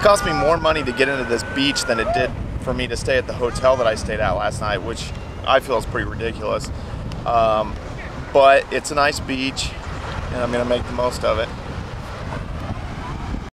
it cost me more money to get into this beach than it did for me to stay at the hotel that I stayed at last night, which I feel is pretty ridiculous. Um, but it's a nice beach, and I'm gonna make the most of it.